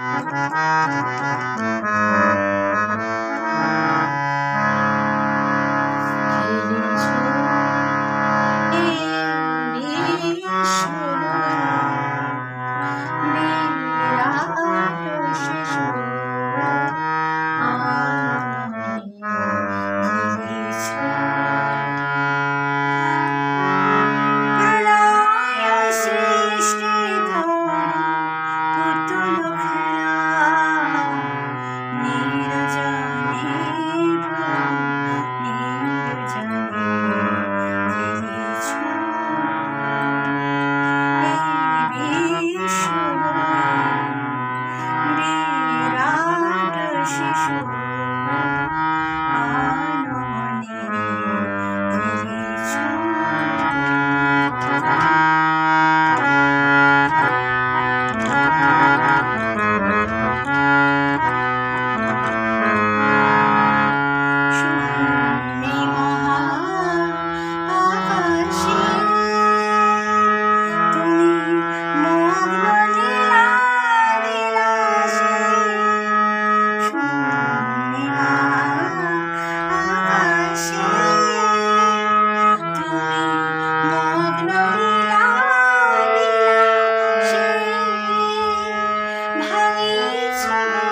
Ah, ah, ah. Bye.